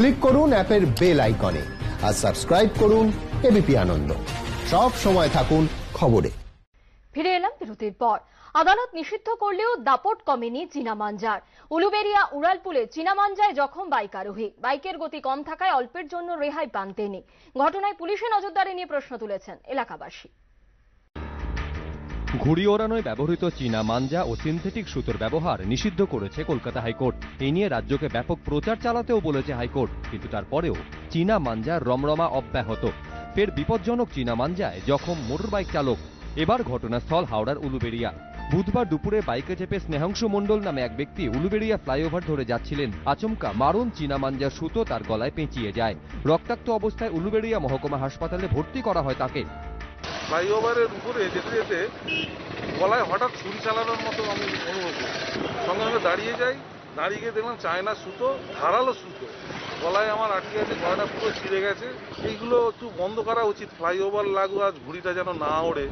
Click করুন অ্যাপের bell আইকনে আর সাবস্ক্রাইব করুন এবিপি আনন্দ। সব সময় থাকুন খবরে। ফিরে এলাম বিরতির পর। আদালত নিষিদ্ধ করলেও দাপট কমেনি চীনা মাঞ্জার। উলুবেরিয়া, উড়ালপুলে চীনা মাঞ্জায় জখম বাইক আরোহী। বাইকের গতি কম থাকায় অল্পের জন্য রেহাই পান তিনি। ঘটনায় পুলিশের নজরদারি নিয়ে প্রশ্ন তুলেছেন এলাকাবাসী। ঘুড়ি ওড়ানোয় ব্যবহৃত চীনা মাঞ্জা ও সিনথেটিক সুতোর ব্যবহার নিষিদ্ধ করেছে কলকাতা হাইকোর্ট। এ নিয়ে রাজ্যকে ব্যাপক প্রচার চালাতেও বলেছে হাইকোর্ট, কিন্তু তারপরেও চীনা মাঞ্জার রমরমা অব্যাহত। ফের বিপজ্জনক চীনা মাঞ্জায় জখম মোটরবাইক চালক। এবার ঘটনাস্থল হাওড়ার উলুবেড়িয়া। বুধবার দুপুরে বাইকে চেপে স্নেহাংশু মণ্ডল নামে এক ব্যক্তি উলুবেড়িয়া ফ্লাইওভার ধরে যাচ্ছিলেন। আচমকা মারণ চীনা মাঞ্জার সুতো তার গলায় পেঁচিয়ে যায়। রক্তাক্ত অবস্থায় উলুবেড়িয়া মহকুমা হাসপাতালে ভর্তি করা হয় তাকে। ফ্লাইওভারের উপরে যেতে যেতে গলায় হঠাৎ ছুরি চালানোর মতো আমি অনুভব করি। সঙ্গে সঙ্গে দাঁড়িয়ে যাই দাঁড়িয়ে গিয়ে দেখলাম চায়না সুতো ধারালো সুতো। গলায় আমার আটকে আছে গলাটা পুরো ছিঁড়ে গেছে। এইগুলো একটু বন্ধ করা উচিত ফ্লাইওভার লাগু আজ ঘুড়িটা যেন না ওড়ে।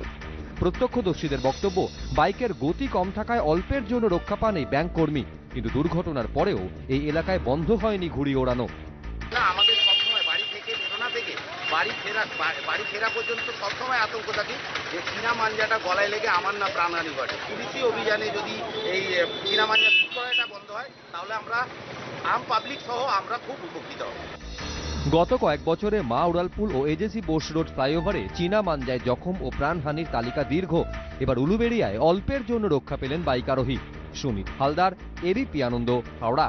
প্রত্যক্ষদর্শীদের বক্তব্য বাইকের গতি কম থাকায় অল্পের জন্য রক্ষা পান এই ব্যাংক কর্মী। কিন্তু দুর্ঘটনার পরেও এই এলাকায় বন্ধ হয়নি ঘুড়ি ওড়ানো। না আমাদের বাড়ি থেকে। বাড়ি ফেরা বাড়ি ফেরা পর্যন্ত সবসময় আতঙ্ক থাকি যে চীনা মাঞ্জাটা গলায় লেগে আমার না প্রাণহানি ঘটে। পুলিশি অভিযানে যদি এই চীনা মাঞ্জা বিক্রয়টা বন্ধ হয়, তাহলে আমরা আম পাবলিক সহ আমরা খুব উপকৃত হব। গত কয়েক বছরে মা উড়ালপুল ও এজেসি বোস রোড ফ্লাইওভারে চীনা মাঞ্জায় জখম ও প্রাণহানির তালিকা দীর্ঘ। এবার উলুবেড়িয়ায় অল্পের জন্য রক্ষা পেলেন বাইক আরোহী। সুমিত হালদার এবিপি আনন্দ, হাওড়া।